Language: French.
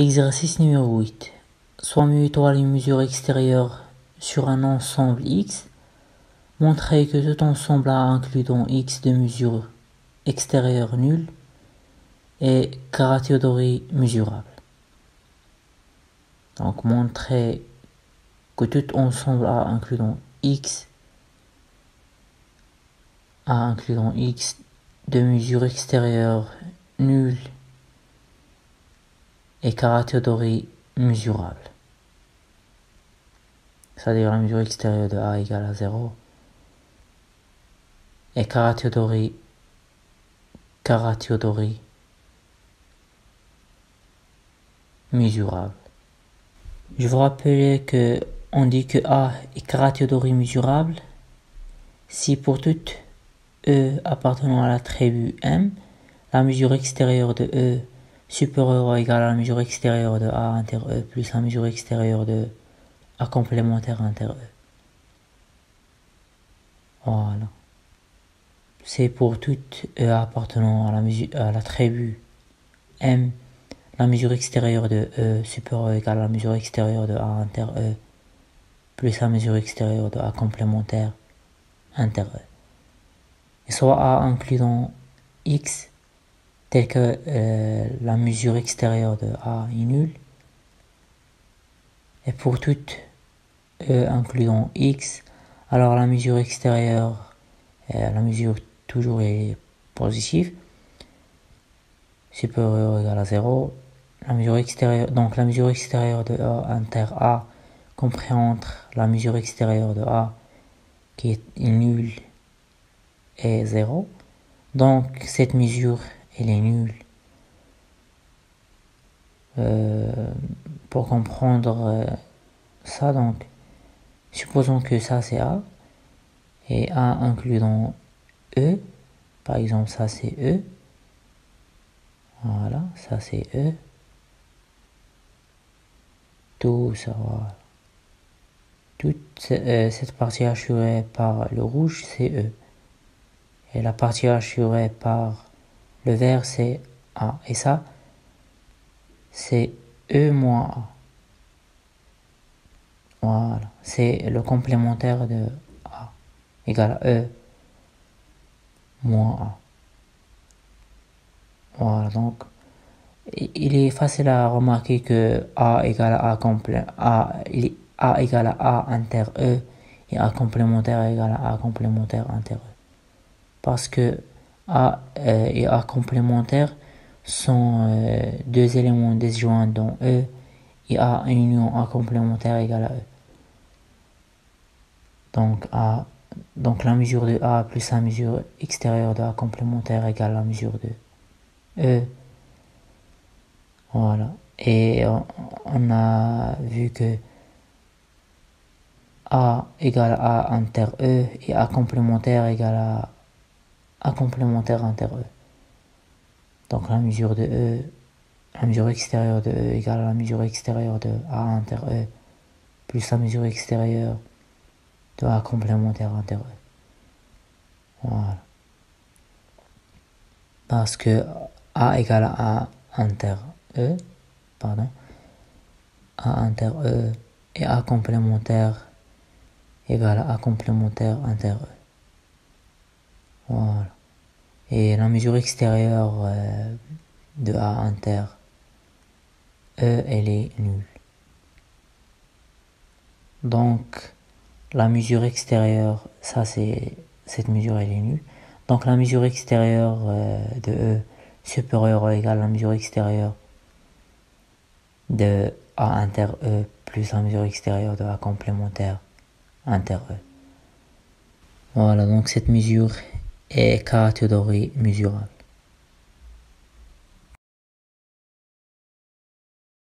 Exercice numéro 8. Soit mu étoile une mesure extérieure sur un ensemble X. Montrez que tout ensemble A inclus dans X de mesure extérieure nulle et catégorie mesurable. Donc montrer que tout ensemble A inclus dans X A inclus X de mesure extérieure nulle et catégorie mesurable. C'est-à-dire la mesure extérieure de A égale à 0 et catégorie mesurable. Je vous rappelle que on dit que A est catégorie mesurable si pour toute E appartenant à la tribu M, la mesure extérieure de E supérieure ou égale à la mesure extérieure de A inter E plus la mesure extérieure de A complémentaire inter E. Voilà. C'est pour toute E appartenant à la, à la tribu M, la mesure extérieure de E supérieure ou égale à la mesure extérieure de A inter E plus la mesure extérieure de A complémentaire inter E. Et soit A inclus dans X tel que euh, la mesure extérieure de A est nulle. Et pour toute E incluant X, alors la mesure extérieure, euh, la mesure toujours est positive, supérieure ou égale à 0. La mesure extérieure, donc la mesure extérieure de A inter A comprend la mesure extérieure de A qui est nulle et 0. Donc cette mesure elle est nulle. Euh, pour comprendre euh, ça, donc, supposons que ça c'est A, et A inclus dans E, par exemple ça c'est E, voilà, ça c'est E, tout ça. Toute euh, cette partie assurée par le rouge c'est E, et la partie assurée par le vert, c'est A. Et ça, c'est E moins A. Voilà. C'est le complémentaire de A. Égal à E moins A. Voilà. Donc, il est facile à remarquer que A égale à A complet. A, A égale à A inter E et A complémentaire égale à A complémentaire inter E. Parce que a euh, et A complémentaire sont euh, deux éléments disjoints dans E et A union A complémentaire égale à E. Donc, A, donc la mesure de A plus la mesure extérieure de A complémentaire égale la mesure de E. Voilà. Et on a vu que A égale A inter E et A complémentaire égale à a complémentaire inter E. Donc la mesure de E, la mesure extérieure de E égale à la mesure extérieure de A inter E plus la mesure extérieure de A complémentaire inter E. Voilà. Parce que A égale à A inter E, pardon, A inter E et A complémentaire égale à A complémentaire inter E. Voilà. Et la mesure extérieure euh, de A inter E, elle est nulle. Donc, la mesure extérieure, ça c'est, cette mesure elle est nulle. Donc la mesure extérieure euh, de E supérieure ou égale à la mesure extérieure de A inter E plus la mesure extérieure de A complémentaire inter E. Voilà, donc cette mesure et catégorie mesurable.